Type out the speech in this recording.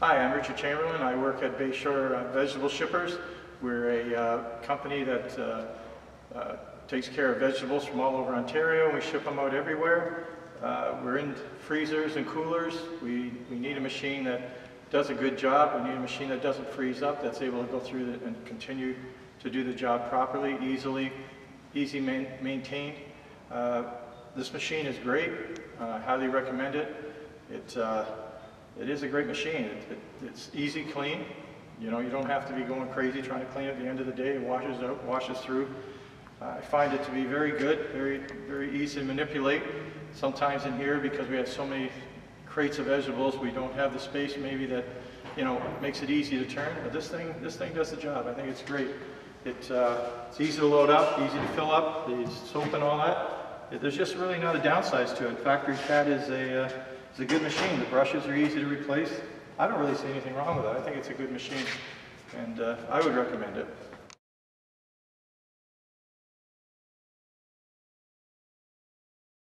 Hi, I'm Richard Chamberlain. I work at Bayshore uh, Vegetable Shippers. We're a uh, company that uh, uh, takes care of vegetables from all over Ontario. We ship them out everywhere. Uh, We're in freezers and coolers. We, we need a machine that does a good job. We need a machine that doesn't freeze up, that's able to go through the- and continue to do the job properly, easily, easy main- maintained. Uh, This machine is great. Uh, Highly recommend it. It, it is a great machine. It, it, it's easy clean. You know, you don't have to be going crazy trying to clean at the end of the day. It washes out, washes through. I find it to be very good, very, very easy to manipulate. Sometimes in here, because we have so many crates of vegetables, we don't have the space maybe that, you know, makes it easy to turn. But this thing, this thing does the job. I think it's great. It, uh, it's easy to load up, easy to fill up, the soap and all that. There's just really not a downside to it. Factory Cat is a, uh, is a good machine. The brushes are easy to replace. I don't really see anything wrong with it. I think it's a good machine, and uh, I would recommend it.